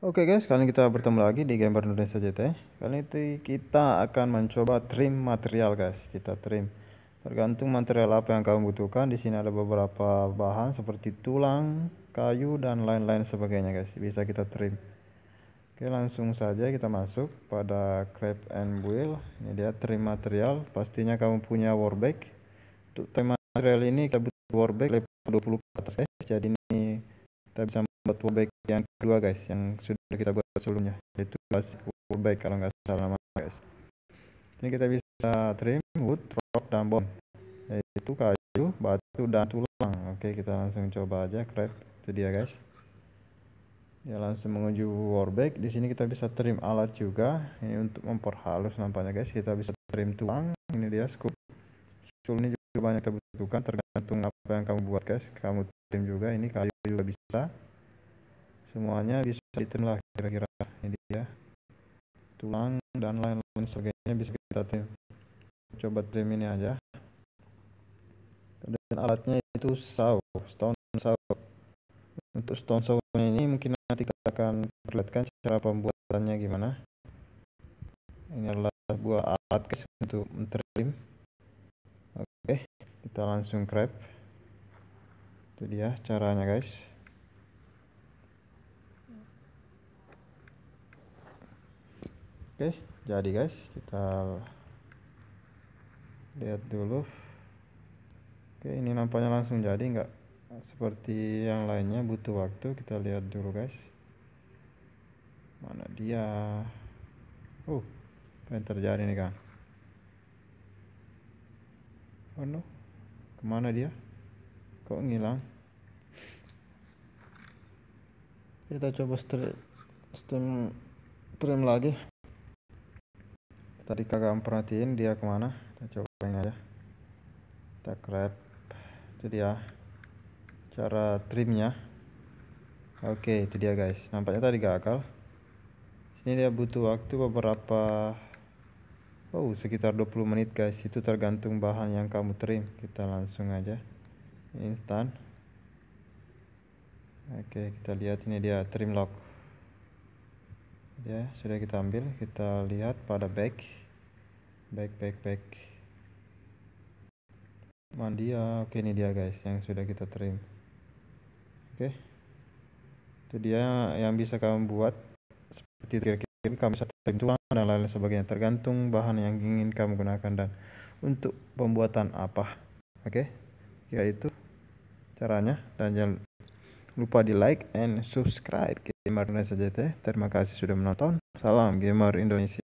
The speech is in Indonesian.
Oke guys, kali ini kita bertemu lagi di Gamer Indonesia JT. Kali ini kita akan mencoba trim material guys. Kita trim. Tergantung material apa yang kamu butuhkan. Di sini ada beberapa bahan seperti tulang, kayu dan lain-lain sebagainya guys. Bisa kita trim. Oke, langsung saja kita masuk pada Crab and Wheel. Ini dia trim material. Pastinya kamu punya workbench. Untuk trim material ini kita butuh workbench level 20 ke atas guys. Jadi ini kita bisa membuat workbench yang kedua guys yang sudah kita buat sebelumnya yaitu basic woodback kalau nggak salah nama guys. Ini kita bisa trim wood rock dan bone yaitu kayu batu dan tulang. Oke kita langsung coba aja crab. Itu dia guys. Ya langsung menuju workbench di sini kita bisa trim alat juga. Ini untuk memperhalus nampaknya guys. Kita bisa trim tulang. Ini dia scoop. Scoop ini juga banyak terbutuhkan tergantung apa yang kamu buat guys. Kamu trim juga. Ini kayu juga bisa. Semuanya bisa ditrim lah kira-kira. Ini dia. Tulang dan lain-lain sebagainya bisa kita trim coba trim ini aja. Dan alatnya itu saw stone saw. Untuk stone saw ini mungkin nanti kita akan perlihatkan cara pembuatannya gimana. Ini adalah sebuah alat untuk mentrim. Oke kita langsung grab itu dia caranya guys Oke, jadi guys, kita lihat dulu. Oke, ini nampaknya langsung jadi nggak seperti yang lainnya butuh waktu. Kita lihat dulu guys. Mana dia? Oh, apa yang terjadi nih kan? Oh no, ke mana dia? Kok ngilang? Kita coba stream trim lagi. Tadi kagak memperhatiin dia ke mana. Kita cobain aja. Kita grab. Itu dia cara trimnya. Oke itu dia guys. Nampaknya tadi gagal. Sini dia butuh waktu beberapa oh sekitar 20 menit guys. Itu tergantung bahan yang kamu trim. Kita langsung aja instan oke kita lihat ini dia trim lock. Ya sudah kita ambil kita lihat pada back. Back back back. Mandi ya oke ini dia guys yang sudah kita trim. Oke. Itu dia yang bisa kamu buat. Seperti itu kira-kira kamu bisa trim tulang dan lain sebagainya tergantung bahan yang ingin kamu gunakan dan untuk pembuatan apa. Oke. Ya itu caranya. Dan jangan lupa di like and subscribe gamer Indonesia JT terima kasih sudah menonton. Salam gamer Indonesia